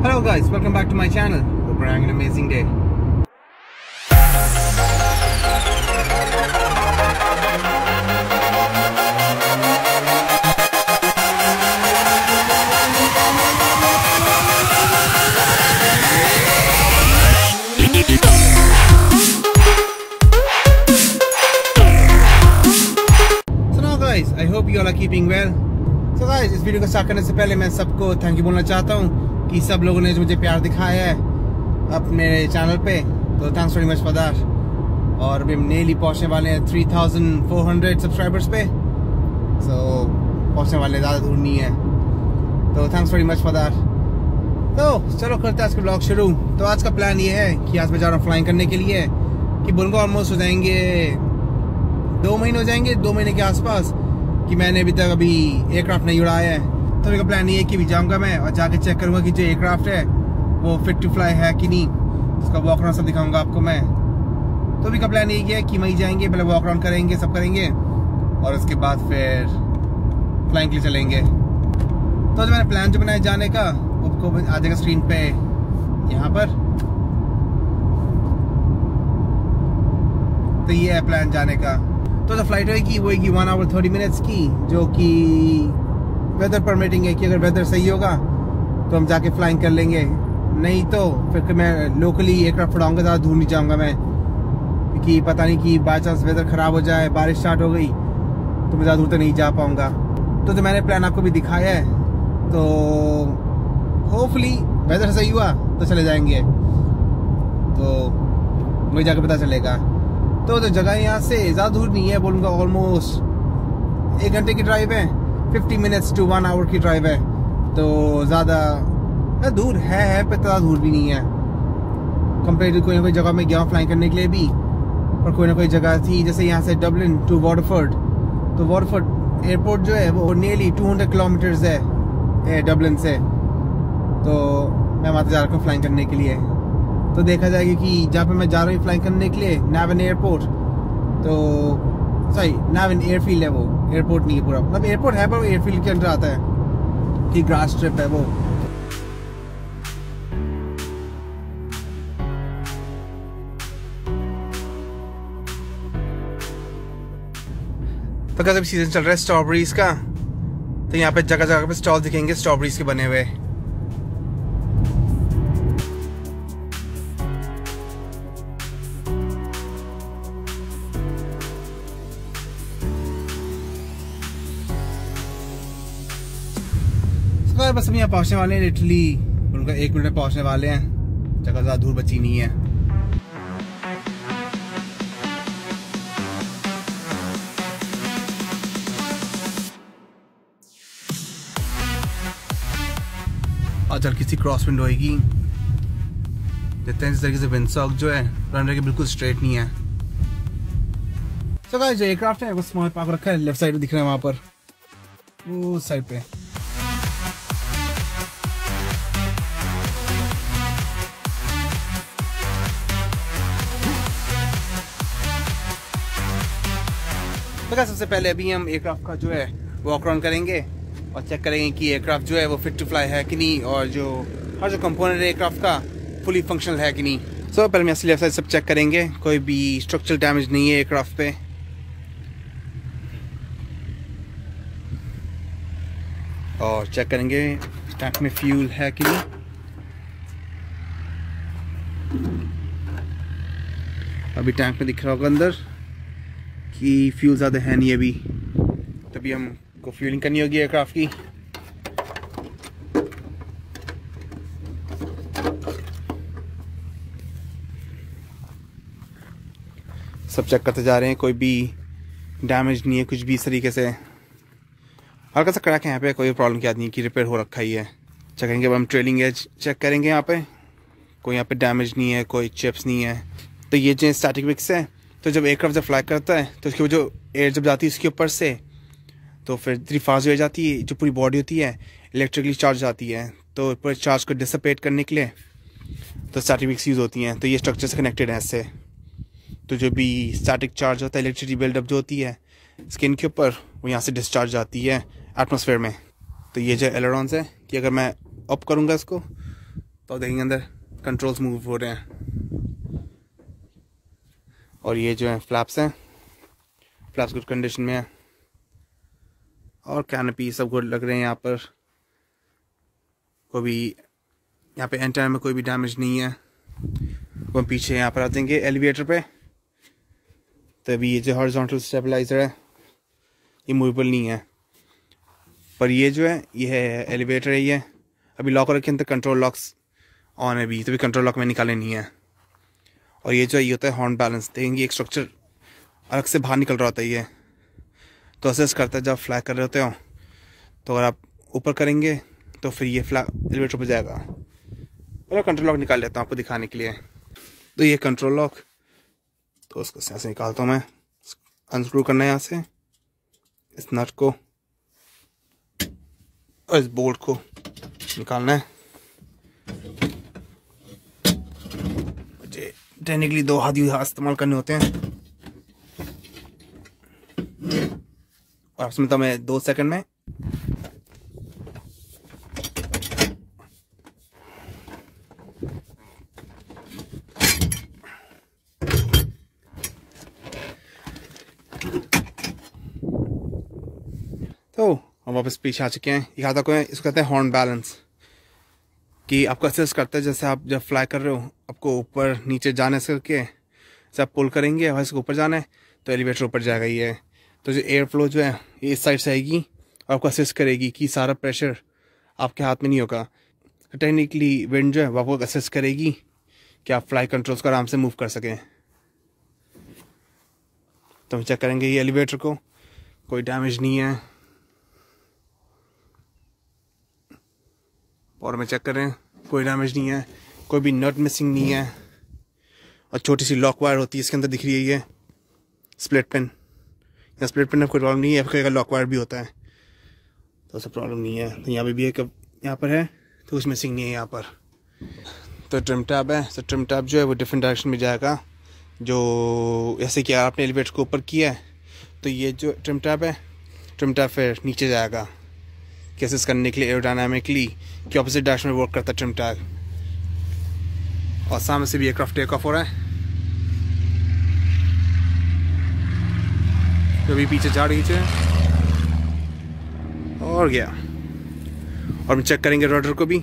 Hello guys, welcome back to my channel. Hope you're having an amazing day. So now guys, I hope you all are keeping well. So guys, इस video को start करने से पहले मैं सबको thank you बोलना चाहता हूँ कि सब लोगों ने मुझे प्यार दिखाया है अपने चैनल पे तो थैंक्स वेरी मच फॉर और अभी हम नेली पहुँचने वाले हैं 3400 सब्सक्राइबर्स पे। सो so, पहुँचने वाले ज़्यादा दूर नहीं है। तो थैंक्स वेरी मच फॉर तो चलो करते हैं आज का ब्लॉग शुरू। तो आज का प्लान ये है कि आज मैं जा रहा हूँ फ्लाइंग करने के लिए कि बुलगो ऑलमोस्ट हो जाएँगे। दो महीने हो जाएँगे दो महीने के आसपास कि मैंने अभी तक अभी एयरक्राफ्ट नहीं उड़ाया है। तो मेरा प्लान ये है कि भी जाऊँगा मैं और जाके चेक करूँगा कि जो एयरक्राफ्ट है, वो फिट टू फ्लाई है कि नहीं। उसका वॉक अराउंड सब दिखाऊँगा आपको मैं। तो अभी का प्लान यही है कि वहीं जाएँगे, पहले वॉक अराउंड करेंगे, सब करेंगे और उसके बाद फिर फ्लाइंग के लिए चलेंगे। तो जो मैंने प्लान जो बनाया जाने का उसको आ जाएगा स्क्रीन पे, यहाँ पर। तो ये है प्लान जाने का। तो जो फ़्लाइट होगी, वो होगी वन आवर थर्टी मिनट्स की, जो कि वेदर परमिटिंग है कि अगर वेदर सही होगा तो हम जाके फ्लाइंग कर लेंगे। नहीं तो फिर मैं लोकली एयरक्राफ्ट उड़ाऊँगा, ज़्यादा दूर नहीं जाऊँगा मैं। कि पता नहीं कि बाई चांस वेदर ख़राब हो जाए, बारिश स्टार्ट हो गई तो मैं ज़्यादा दूर तक नहीं जा पाऊँगा। तो जो मैंने प्लान आपको भी दिखाया है तो होपफुली वेदर सही हुआ तो चले जाएँगे। तो मुझे जाकर पता चलेगा। तो जो जगह यहाँ से ज़्यादा दूर नहीं है, बोलूँगा ऑलमोस्ट एक घंटे की ड्राइव है। Fifty minutes to one hour की ड्राइव है तो ज़्यादा दूर है है, पर ज़्यादा दूर भी नहीं है। कंपेयर टू कोई ना कोई जगह में गया फ्लाइंग करने के लिए भी, और कोई ना कोई जगह थी, जैसे यहाँ से डबलिन टू वाटरफोर्ड तो वाटरफोर्ड एयरपोर्ट जो है, वो नियरली 200 किलोमीटर्स है डबलिन से। तो मैं वहाँ से जा रहा हूँ फ्लाइंग करने के लिए। तो देखा जाएगा कि जहाँ पे मैं जा रहा हूँ फ्लाइंग करने के लिए नावन एयरपोर्ट तो सॉरी नावन एयरफील्ड है वो। एयरपोर्ट नहीं है पूरा। मतलब एयरपोर्ट है, पर एयरफील्ड के अंदर आता है कि ग्रास स्ट्रिप है वो। तो जब सीज़न चल रहा है स्ट्रॉबेरीज का। तो यहाँ पे जगह जगह पे स्टॉल दिखेंगे स्ट्रॉबेरीज के बने हुए। तो बस हम यहाँ पहुँचने वाले हैं लिटरली उनका एक मिनट में पहुँचने वाले हैं। जगह ज़्यादा दूर बची नहीं है। चल किसी क्रॉस विंड होएगी देखते हैं इस तरीके से विंडसॉक जो है रनवे के बिल्कुल स्ट्रेट नहीं है। तो गाइस जो एयरक्राफ्ट है, वो स्मॉल पार्क रखा है लेफ़्ट साइड दिख रहा है वहाँ पर। वो साइड पे। तो सबसे पहले अभी हम एयरक्राफ्ट का जो है वॉक अराउंड करेंगे और चेक करेंगे कि एयरक्राफ्ट जो है वो फिट टू फ्लाई है कि नहीं और जो हर जो कंपोनेंट है एयरक्राफ्ट का फुली फंक्शनल है कि नहीं। सो so, पहले हम असली साइड सब चेक करेंगे। कोई भी स्ट्रक्चरल डैमेज नहीं है एयरक्राफ्ट पे। और चेक करेंगे टैंक में फ्यूल है कि नहीं। अभी टैंक में दिख रहा होगा अंदर। कि फ्यूल ज़्यादा है नहीं अभी। तभी हमको फ्यूलिंग करनी होगी एयरक्राफ्ट की। सब चेक करते जा रहे हैं, कोई भी डैमेज नहीं है, कुछ भी इस तरीके से। हल्का सा क्रैक है यहाँ पे, कोई प्रॉब्लम क्या नहीं कि रिपेयर हो रखा ही है। चेक करेंगे, अब हम ट्रेलिंग एज चेक करेंगे यहाँ पे। कोई यहाँ पे डैमेज नहीं है, कोई चिप्स नहीं है। तो ये जो स्टैटिक विक्स है तो जब एयरक्राफ्ट जब फ्लाई करता है तो उसकी जो एयर जब जाती है उसके ऊपर से तो फिर इतनी फास्ट हो जाती है, जो पूरी बॉडी होती है इलेक्ट्रिकली चार्ज आती है। तो पूरे चार्ज को डिसपेट करने के लिए तो स्टैटिक विक्स यूज़ होती हैं। तो ये स्ट्रक्चर से कनेक्टेड है इससे। तो जो भी स्टैटिक चार्ज होता है इलेक्ट्रिसिटी बिल्डअप जो होती है स्किन के ऊपर, वो यहाँ से डिस्चार्ज आती है एटमोसफेयर में। तो ये जो एलरॉन्स है, कि अगर मैं अप करूँगा इसको तो देखेंगे अंदर कंट्रोल्स मूव हो रहे हैं। और ये जो है फ्लैप्स हैं। फ्लैप्स गुड कंडीशन में है। और कैनपी सब गुड लग रहे हैं यहाँ पर। कोई भी यहाँ पे एंटर में कोई भी डैमेज नहीं है। वो पीछे यहाँ पर आ जाएँगे एलिवेटर पे। तो अभी ये जो हॉरिजॉन्टल स्टेबलाइजर है, ये मूवेबल नहीं है। पर ये जो है, ये है एलिवेटर है ये। अभी लॉकर के अंदर कंट्रोल लॉक्स ऑन है अभी। तभी कंट्रोल लॉक में निकाले नहीं है। और ये जो ये होता है हॉर्न बैलेंस देखेंगे एक स्ट्रक्चर अलग से बाहर निकल रहा होता है ये। तो असेस करता है, जब फ्लाई कर रहे होते हो तो अगर आप ऊपर करेंगे तो फिर ये फ्लाई एलिवेटर पर जाएगा। और कंट्रोल लॉक निकाल लेता हूँ आपको दिखाने के लिए। तो ये कंट्रोल लॉक तो उसको यहाँ से निकालता हूँ मैं। अनस्क्रू करना है यहाँ से, इस नट को, और इस बोल्ट को निकालना है। मुझे टेक्निकली दो हाथ हाथ इस्तेमाल करने होते हैं। और उसमें तो मैं दो सेकंड में तो हम वापस पीछे आ चुके हैं। ये खाता को इसको कहते हैं हॉर्न बैलेंस कि आपको असेस करता है जैसे आप जब फ्लाई कर रहे हो, आपको ऊपर नीचे जाने से करके आप पुल करेंगे इसको ऊपर जाना है तो एलिवेटर ऊपर जाएगा ये तो जो एयर फ्लो जो है, ये इस साइड से आएगी और आपको असिस्ट करेगी कि सारा प्रेशर आपके हाथ में नहीं होगा। टेक्निकली विंड जो है, वो आपको असिस्ट करेगी कि आप फ्लाई कंट्रोल्स को आराम से मूव कर सकें। तो हम चेक करेंगे ये एलिवेटर को, कोई डैमेज नहीं है। और मैं चेक करें कोई डैमेज नहीं है, कोई भी नट मिसिंग नहीं है। और छोटी सी लॉक वायर होती है, इसके अंदर दिख रही है ये स्प्लिट पेन या स्प्लिट पेन में कोई प्रॉब्लम नहीं है, आपका लॉक वायर भी होता है। तो ऐसा प्रॉब्लम नहीं है। तो यहाँ पे भी एक यहाँ पर है तो कुछ मिसिंग नहीं है यहाँ पर। तो ट्रिम टैब है तो ट्रिम टैब जो है वो डिफरेंट डायरेक्शन में जाएगा। जो जैसे कि आपने एलिवेटर को ऊपर किया है तो ये जो ट्रिम टैब है ट्रिम टैब फिर नीचे जाएगा। केसेस करने के लिए एरोडायनामिकली कि ऑपोजिट डायरेक्शन में वर्क करता ट्रिम टैग और सामने से भी एयरक्राफ्ट टेक ऑफ़ हो रहा है। जो भी पीछे जा रही है। और गया। और हम चेक करेंगे रडर को भी।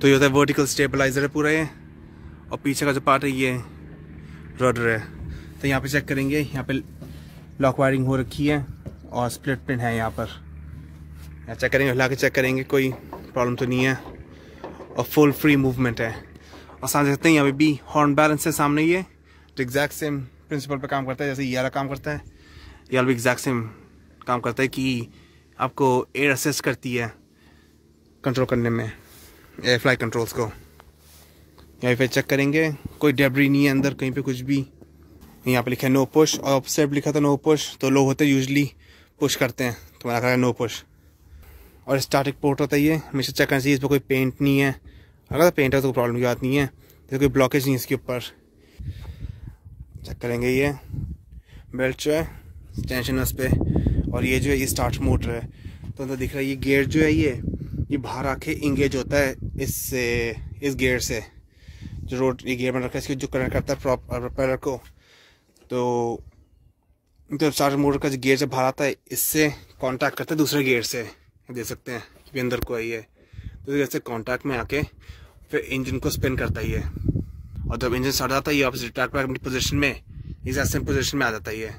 तो ये होता है वर्टिकल स्टेबलाइजर है पूरा ये। और पीछे का जो पार्ट है ये रडर है। तो यहाँ पे चेक करेंगे। यहाँ पे लॉक वायरिंग हो रखी है। और स्प्लिट पिन है यहाँ पर। चेक करेंगे, हिला के चेक करेंगे, कोई प्रॉब्लम तो नहीं है। और फुल फ्री मूवमेंट है। और साथ सकते हैं पे भी हॉर्न बैलेंस है सामने ये। तो एग्जैक्ट सेम प्रिंसिपल पे काम करता है, जैसे ये वाला काम करता है। ये वाला भी एग्जैक्ट सेम काम करता है कि आपको एयर असेस करती है कंट्रोल करने में एयर फ्लाई कंट्रोल्स को। यहाँ पे चेक करेंगे, कोई डेबरी नहीं है अंदर, कहीं पे कुछ भी। यहाँ पे लिखा है नो पुश और ऑप्सेट लिखा था नो पुश तो लोग होते यूजली पुश करते हैं। तो मैंने कहा नो पुश और स्टार्टिक पोर्ट होता है ये हमेशा चेक करना चाहिए इस पर कोई पेंट नहीं है। अगर पेंट है तो कोई प्रॉब्लम की बात नहीं है। तो कोई ब्लॉकेज नहीं है इसके ऊपर। चेक करेंगे ये। बेल्ट जो है टेंशन है उस पर और ये जो है, ये स्टार्ट मोटर है। तो अंदर दिख रहा है, ये गेयर जो है ये ये बाहर आके इंगेज होता है इससे इस गेयर से। जो रोड ये गेयर बना रखा है, इसको जो कनेक्ट करता है प्रोपेलर को। तो तो स्टार्टर मोटर का जो गेयर से बाहर आता है, इससे कांटेक्ट करता है दूसरे गेयर से। दे सकते हैं, कि अंदर को आई है। तो जैसे कांटेक्ट में आके फिर इंजन को स्पिन करता ही है। और जब इंजन सड़ जाता है ऑपोजिट ट्रैक पर अपनी पोजिशन में, इस ऐसे पोजिशन में आ जाता ही है।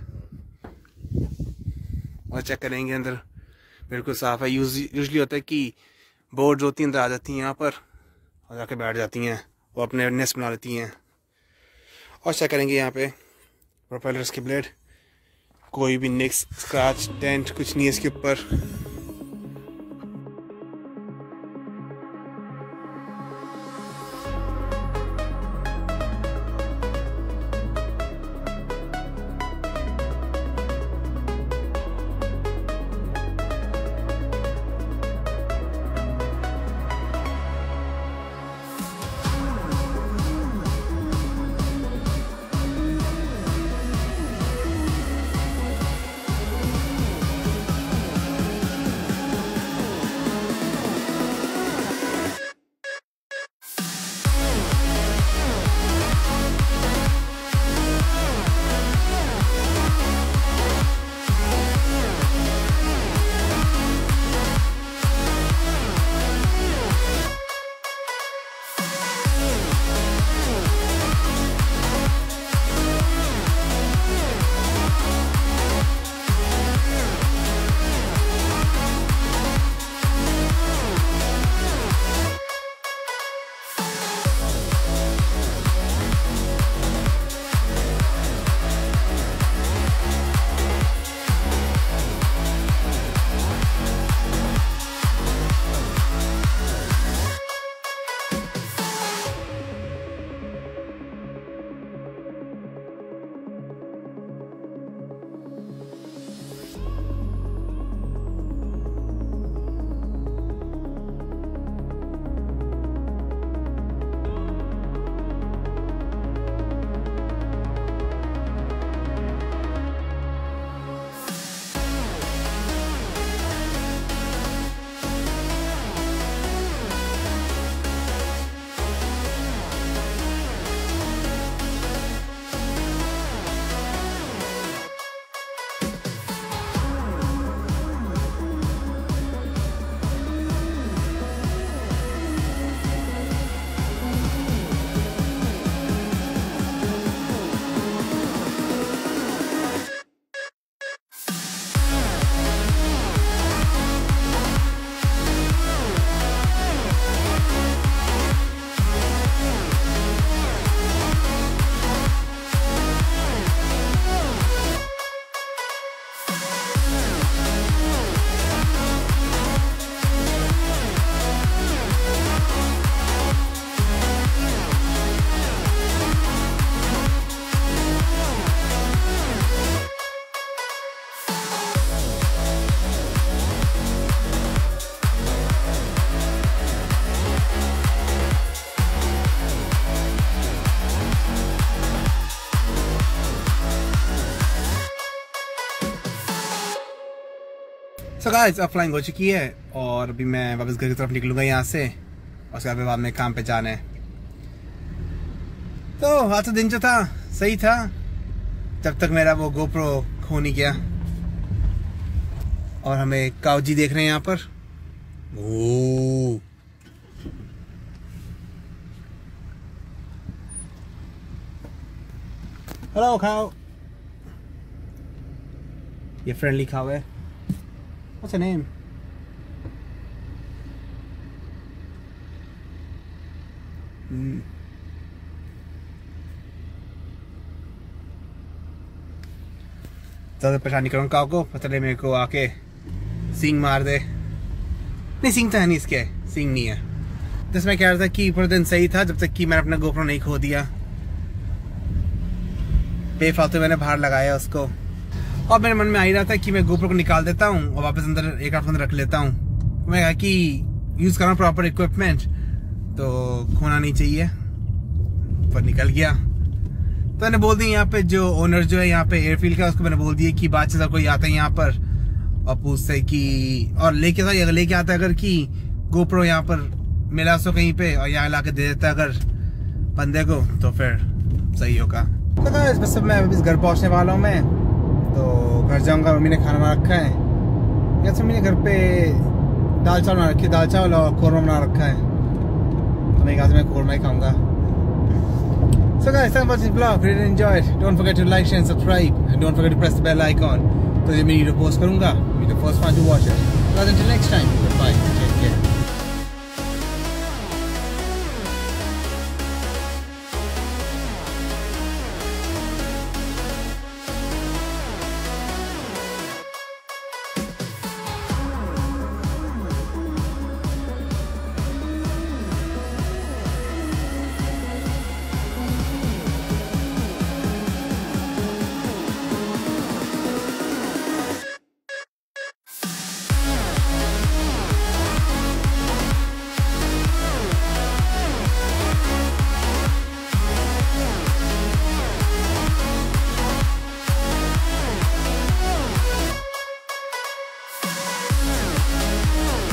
और चेक करेंगे अंदर। बिल्कुल साफ़ है। यूज़ यूजली होता है कि बोर्ड जो होती अंदर आ जाती हैं यहाँ पर, और जाके बैठ जाती हैं। वो अपने नेस्ट बना लेती हैं। और चेक करेंगे यहाँ पे प्रोपेलर्स की ब्लेड कोई भी निक्स स्क्रैच टेंट कुछ नहीं है इसके ऊपर। गाइस अब फ्लाइंग हो चुकी है और अभी मैं वापस घर की तरफ़ निकलूँगा यहाँ से। और उसके बाद में काम पे जाना है। तो आज तो दिन जो था, सही था। जब तक मेरा वो गोप्रो खो नहीं गया। और हमें काउजी देख रहे हैं यहाँ पर। ओ हेलो खाओ। ये फ्रेंडली खाओ है। What's her name? Hmm. ज़्यादा परेशानी करूँ काव को पता नहीं मेरे को आके सिंग मार दे नहीं सिंग तो है नहीं इसके सिंग नहीं है जिस मैं कह रहा था कि पूरा दिन सही था जब तक कि मैंने अपना गोप्रो नहीं खो दिया बेफालतू मैंने बाहर लगाया उसको और मेरे मन में आ ही रहा था कि मैं गोप्रो को निकाल देता हूँ और वापस अंदर एक आठ अंदर रख लेता हूँ। मैं कहा कि यूज़ करना प्रॉपर इक्विपमेंट तो खोना नहीं चाहिए। पर निकल गया। तो मैंने बोल दी यहाँ पे जो ओनर जो है यहाँ पे एयरफील्ड का, उसको मैंने बोल दिया कि बाद से कोई आता है यहाँ पर और पूछते कि और लेके अगर लेके आता अगर कि गोप्रो यहाँ पर मिला सो कहीं पे और यहाँ ला के दे देता अगर बंदे को तो फिर सही होगा। तो बस मैं अभी घर पहुँचने वाला हूँ मैं। तो घर जाऊँगा मम्मी ने खाना बना रखा है या मम्मी ने घर पे दाल चावल बना रखी दाल चावल और कौरमा बना रखा है तो मैं कहा मैं कौरमा ही खाऊँगा So guys, thanks for watching this vlog. Really enjoyed. Don't forget to like, share and subscribe. And don't forget to press the bell icon. तो जब मैं वीडियो पोस्ट करूँगा, be the first one to watch it. Guys, until next time, goodbye.